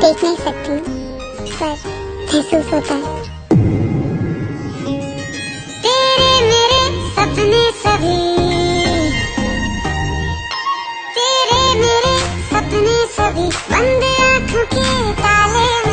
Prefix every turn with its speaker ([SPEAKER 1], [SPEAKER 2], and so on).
[SPEAKER 1] देख नहीं सकती पर महसूस होता है। तेरे मेरे सपने सभी। तेरे मेरे सपने सभी। बंद आँखों के ताले